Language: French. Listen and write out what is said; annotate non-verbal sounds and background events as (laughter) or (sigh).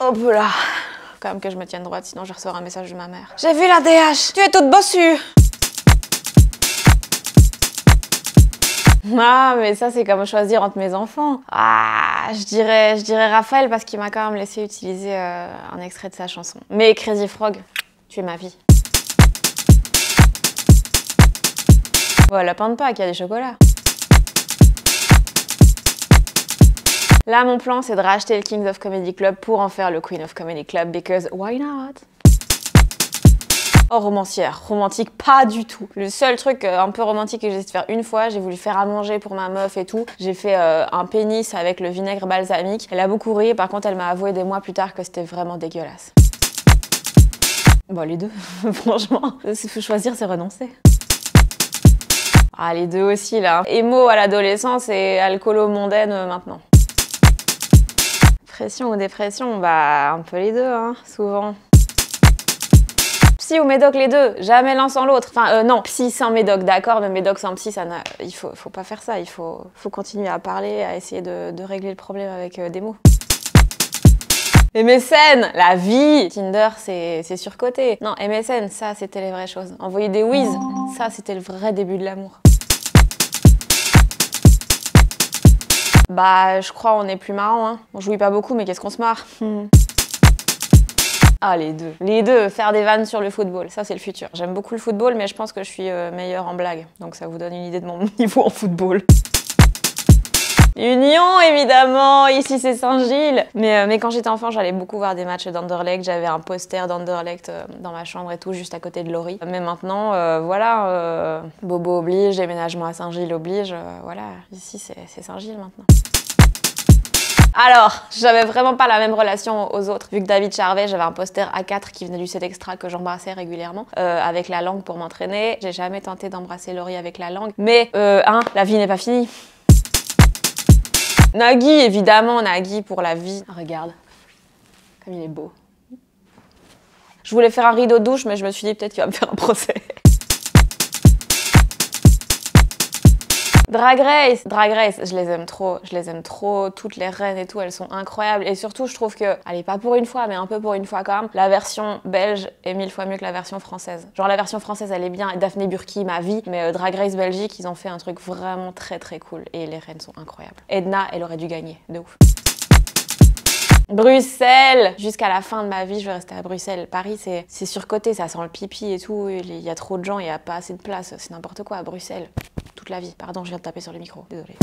Hop là Quand même que je me tienne droite, sinon je recevoir un message de ma mère. J'ai vu la DH Tu es toute bossue (laughs) Ah, mais ça, c'est comme choisir entre mes enfants. Ah, je dirais, je dirais Raphaël parce qu'il m'a quand même laissé utiliser euh, un extrait de sa chanson. Mais Crazy Frog, tu es ma vie. Bon, lapin de Pâques, il y a des chocolats. Là, mon plan, c'est de racheter le Kings of Comedy Club pour en faire le Queen of Comedy Club, because why not? Oh, romancière, romantique, pas du tout. Le seul truc euh, un peu romantique que j'ai de faire une fois, j'ai voulu faire à manger pour ma meuf et tout. J'ai fait euh, un pénis avec le vinaigre balsamique. Elle a beaucoup ri, par contre, elle m'a avoué des mois plus tard que c'était vraiment dégueulasse. Bon, les deux, (laughs) franchement. Choisir, c'est renoncer. Ah, les deux aussi, là. Émo à l'adolescence et alcoolo mondaine euh, maintenant. Dépression ou dépression Bah, un peu les deux, hein, souvent. Psy ou médoc, les deux, jamais l'un sans l'autre. Enfin, euh, non, psy sans médoc, d'accord, mais médoc sans psy, ça n'a... Il faut, faut pas faire ça, il faut, faut continuer à parler, à essayer de, de régler le problème avec euh, des mots. MSN, la vie Tinder, c'est surcoté. Non, MSN, ça, c'était les vraies choses. Envoyer des whiz, ça, c'était le vrai début de l'amour. Bah, je crois on est plus marrant, hein. On jouit pas beaucoup, mais qu'est-ce qu'on se marre? Ah, les deux. Les deux, faire des vannes sur le football, ça c'est le futur. J'aime beaucoup le football, mais je pense que je suis euh, meilleure en blague. Donc ça vous donne une idée de mon (laughs) niveau en football. Union, évidemment, ici c'est Saint-Gilles. Mais, euh, mais quand j'étais enfant, j'allais beaucoup voir des matchs d'Anderlecht. J'avais un poster d'Anderlecht euh, dans ma chambre et tout, juste à côté de Laurie. Mais maintenant, euh, voilà, Bobo oblige, déménagement à Saint-Gilles oblige. voilà, ici c'est Saint-Gilles maintenant. Alors, j'avais vraiment pas la même relation aux autres. Vu que David Charvet, j'avais un poster A4 qui venait du set extra que j'embrassais régulièrement, avec la langue pour m'entraîner. J'ai jamais tenté d'embrasser Laurie avec la langue. Mais, euh, la vie n'est pas finie. Nagui, évidemment, Nagui pour la vie. Regarde, comme il est beau. Je voulais faire un rideau de douche, mais je me suis dit peut-être qu'il va me faire un procès. Drag Race, Drag Race, je les aime trop, je les aime trop, toutes les reines et tout, elles sont incroyables. Et surtout, je trouve que, allez, pas pour une fois, mais un peu pour une fois quand même, la version belge est mille fois mieux que la version française. Genre la version française, elle est bien, Daphné Burki, ma vie, mais euh, Drag Race Belgique, ils ont fait un truc vraiment très très cool. Et les reines sont incroyables. Edna, elle aurait dû gagner, de ouf. Bruxelles Jusqu'à la fin de ma vie, je vais rester à Bruxelles. Paris, c'est surcoté, ça sent le pipi et tout. Il y a trop de gens, il n'y a pas assez de place. C'est n'importe quoi à Bruxelles. La vie. Pardon, je viens de taper sur le micro. Désolée.